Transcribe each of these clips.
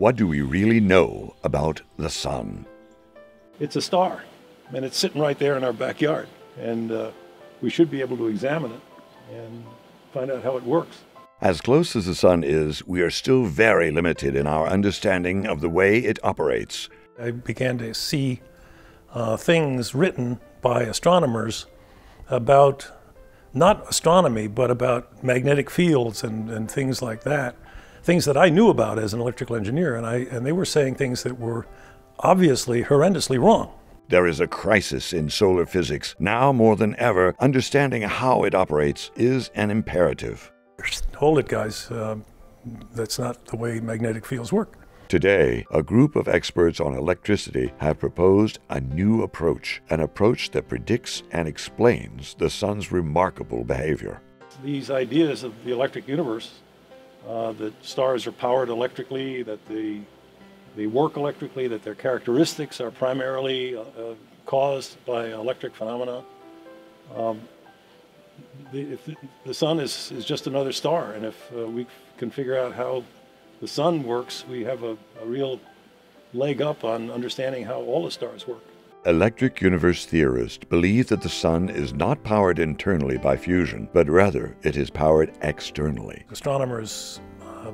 What do we really know about the sun? It's a star, and it's sitting right there in our backyard. And uh, we should be able to examine it and find out how it works. As close as the sun is, we are still very limited in our understanding of the way it operates. I began to see uh, things written by astronomers about not astronomy, but about magnetic fields and, and things like that. Things that I knew about as an electrical engineer, and, I, and they were saying things that were obviously horrendously wrong. There is a crisis in solar physics. Now more than ever, understanding how it operates is an imperative. Hold it, guys. Um, that's not the way magnetic fields work. Today, a group of experts on electricity have proposed a new approach, an approach that predicts and explains the sun's remarkable behavior. These ideas of the electric universe, uh, that stars are powered electrically, that they, they work electrically, that their characteristics are primarily uh, uh caused by electric phenomena. Um, the, the, sun is, is just another star, and if uh, we can figure out how the sun works, we have a, a real leg up on understanding how all the stars work. Electric universe theorists believe that the sun is not powered internally by fusion, but rather it is powered externally. Astronomers uh,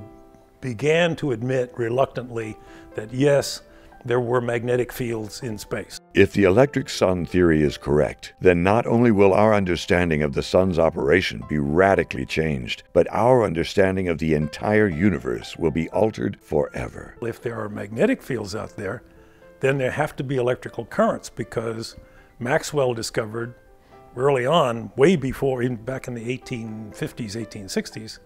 began to admit reluctantly that yes, there were magnetic fields in space. If the electric sun theory is correct, then not only will our understanding of the sun's operation be radically changed, but our understanding of the entire universe will be altered forever. If there are magnetic fields out there, then there have to be electrical currents because Maxwell discovered early on, way before, even back in the 1850s, 1860s,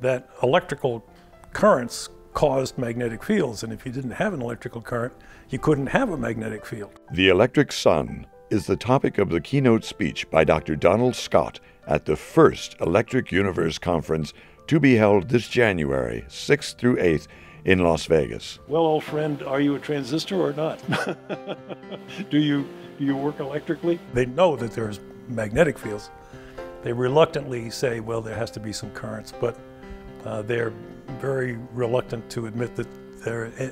that electrical currents caused magnetic fields. And if you didn't have an electrical current, you couldn't have a magnetic field. The electric sun is the topic of the keynote speech by Dr. Donald Scott at the first Electric Universe Conference to be held this January 6th through 8th in Las Vegas. Well, old friend, are you a transistor or not? do you do you work electrically? They know that there's magnetic fields. They reluctantly say, well, there has to be some currents, but uh, they're very reluctant to admit that there, eh,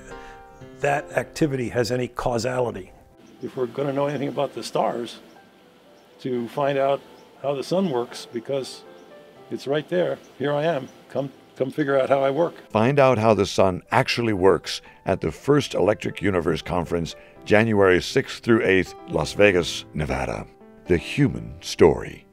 that activity has any causality. If we're going to know anything about the stars, to find out how the sun works, because it's right there. Here I am. Come, come figure out how I work. Find out how the sun actually works at the first Electric Universe Conference, January 6th through 8th, Las Vegas, Nevada. The Human Story.